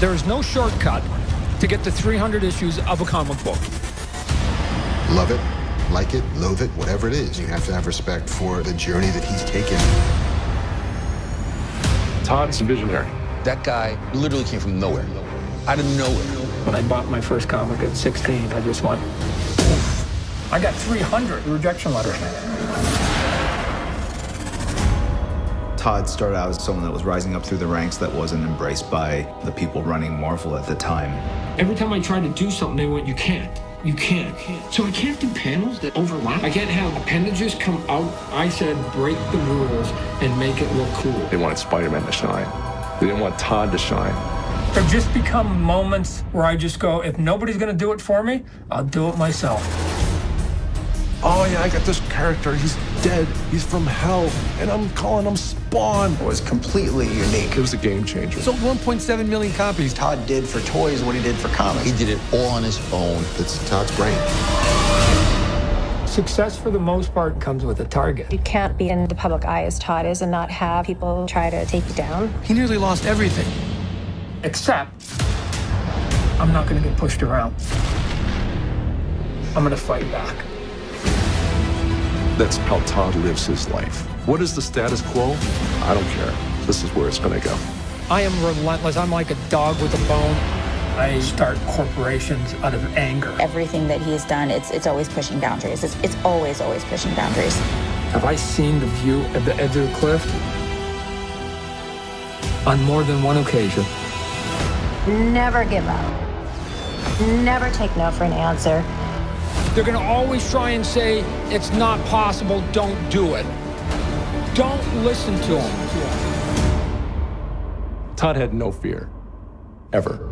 There is no shortcut to get to 300 issues of a comic book. Love it, like it, loathe it, whatever it is. You have to have respect for the journey that he's taken. Todd's a visionary. That guy literally came from nowhere. Out of nowhere. When I bought my first comic at 16, I just went, Oof. I got 300 rejection letters. Todd started out as someone that was rising up through the ranks that wasn't embraced by the people running Marvel at the time. Every time I tried to do something, they went, You can't. You can't. So I can't do panels that overlap. I can't have appendages come out. I said, break the rules and make it look cool. They wanted Spider-Man to shine. They didn't want Todd to shine. There just become moments where I just go, if nobody's going to do it for me, I'll do it myself. Oh yeah, I got this character. He's dead. He's from hell, and I'm calling him Spawn. It was completely unique. It was a game changer. Sold 1.7 million copies. Todd did for toys what he did for comics. He did it all on his own. That's Todd's brain. Success, for the most part, comes with a target. You can't be in the public eye as Todd is and not have people try to take you down. He nearly lost everything. Except, I'm not going to get pushed around. I'm going to fight back. That's how Todd lives his life. What is the status quo? I don't care. This is where it's going to go. I am relentless. I'm like a dog with a bone. I start corporations out of anger. Everything that he has done, it's it's always pushing boundaries. It's, it's always, always pushing boundaries. Have I seen the view at the edge of the cliff? On more than one occasion. Never give up. Never take no for an answer. They're going to always try and say, it's not possible, don't do it. Don't listen to them. Todd had no fear. Ever.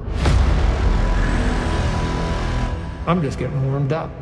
I'm just getting warmed up.